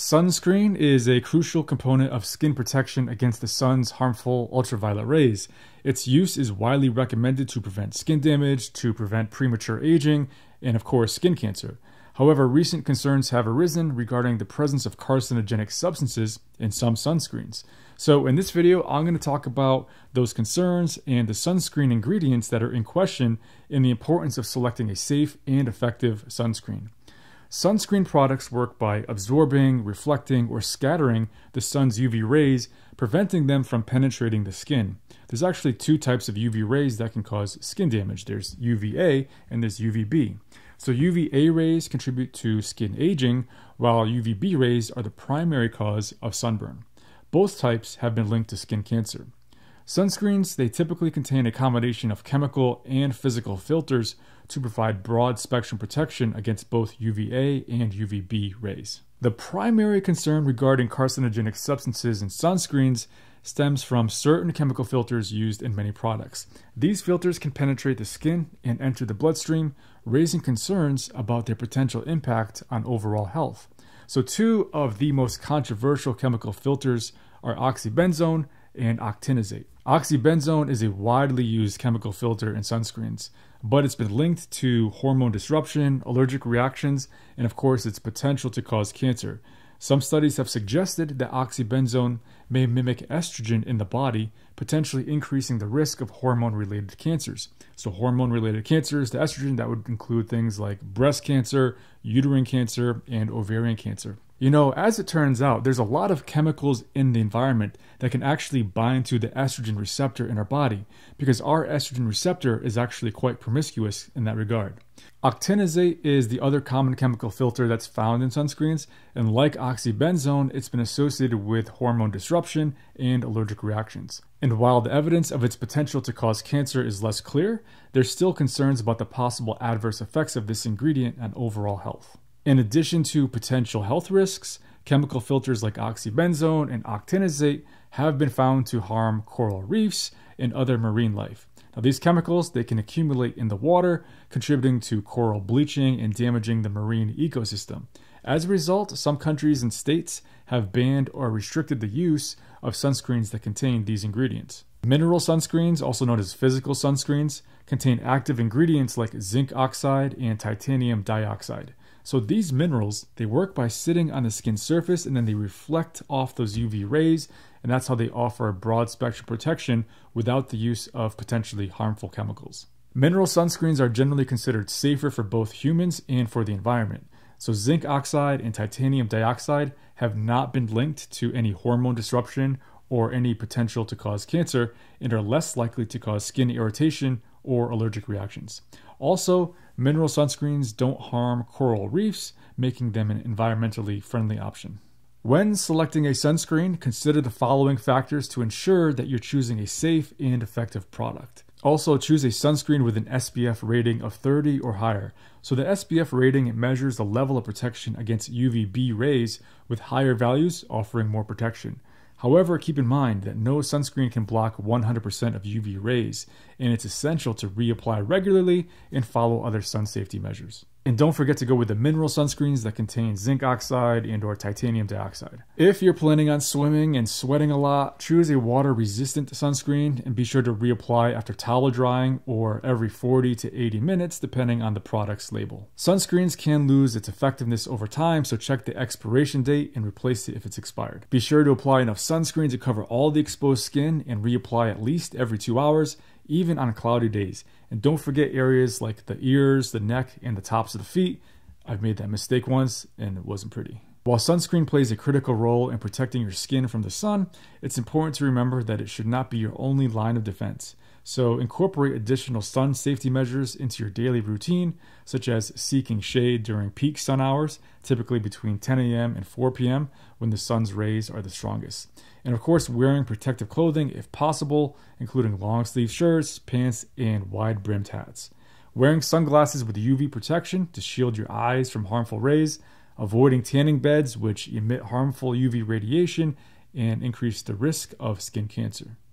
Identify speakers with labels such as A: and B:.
A: Sunscreen is a crucial component of skin protection against the sun's harmful ultraviolet rays. Its use is widely recommended to prevent skin damage, to prevent premature aging, and of course, skin cancer. However, recent concerns have arisen regarding the presence of carcinogenic substances in some sunscreens. So, in this video, I'm going to talk about those concerns and the sunscreen ingredients that are in question and the importance of selecting a safe and effective sunscreen. Sunscreen products work by absorbing, reflecting, or scattering the sun's UV rays, preventing them from penetrating the skin. There's actually two types of UV rays that can cause skin damage there's UVA and there's UVB. So, UVA rays contribute to skin aging, while UVB rays are the primary cause of sunburn. Both types have been linked to skin cancer. Sunscreens, they typically contain a combination of chemical and physical filters to provide broad spectrum protection against both UVA and UVB rays. The primary concern regarding carcinogenic substances in sunscreens stems from certain chemical filters used in many products. These filters can penetrate the skin and enter the bloodstream, raising concerns about their potential impact on overall health. So, two of the most controversial chemical filters are oxybenzone and octinoxate. Oxybenzone is a widely used chemical filter in sunscreens, but it's been linked to hormone disruption, allergic reactions, and of course its potential to cause cancer. Some studies have suggested that oxybenzone may mimic estrogen in the body, potentially increasing the risk of hormone related cancers. So, hormone related cancers, the estrogen, that would include things like breast cancer, uterine cancer, and ovarian cancer. You know, as it turns out, there's a lot of chemicals in the environment that can actually bind to the estrogen receptor in our body because our estrogen receptor is actually quite promiscuous in that regard. Octinoxate is the other common chemical filter that's found in sunscreens, and like oxybenzone, it's been associated with hormone disruption and allergic reactions. And while the evidence of its potential to cause cancer is less clear, there's still concerns about the possible adverse effects of this ingredient on overall health. In addition to potential health risks, chemical filters like oxybenzone and octinoxate have been found to harm coral reefs and other marine life. Now, these chemicals they can accumulate in the water, contributing to coral bleaching and damaging the marine ecosystem. As a result, some countries and states have banned or restricted the use of sunscreens that contain these ingredients. Mineral sunscreens, also known as physical sunscreens, contain active ingredients like zinc oxide and titanium dioxide. So these minerals, they work by sitting on the skin surface and then they reflect off those UV rays, and that's how they offer a broad spectrum protection without the use of potentially harmful chemicals. Mineral sunscreens are generally considered safer for both humans and for the environment. So zinc oxide and titanium dioxide have not been linked to any hormone disruption or any potential to cause cancer and are less likely to cause skin irritation or allergic reactions. Also, mineral sunscreens don't harm coral reefs, making them an environmentally friendly option. When selecting a sunscreen, consider the following factors to ensure that you're choosing a safe and effective product. Also, choose a sunscreen with an SPF rating of 30 or higher. So, the SPF rating measures the level of protection against UVB rays, with higher values offering more protection. However, keep in mind that no sunscreen can block 100% of UV rays, and it's essential to reapply regularly and follow other sun safety measures. And don't forget to go with the mineral sunscreens that contain zinc oxide and or titanium dioxide. If you're planning on swimming and sweating a lot, choose a water resistant sunscreen and be sure to reapply after towel drying or every 40 to 80 minutes depending on the product's label. Sunscreens can lose its effectiveness over time, so check the expiration date and replace it if it's expired. Be sure to apply enough sunscreen to cover all the exposed skin and reapply at least every 2 hours even on cloudy days. And don't forget areas like the ears, the neck, and the tops of the feet. I've made that mistake once and it wasn't pretty. While sunscreen plays a critical role in protecting your skin from the sun, it's important to remember that it should not be your only line of defense. So incorporate additional sun safety measures into your daily routine, such as seeking shade during peak sun hours, typically between 10 a.m. and 4 p.m. when the sun's rays are the strongest. And of course, wearing protective clothing if possible, including long sleeve shirts, pants, and wide brimmed hats. Wearing sunglasses with UV protection to shield your eyes from harmful rays, avoiding tanning beds which emit harmful UV radiation and increase the risk of skin cancer.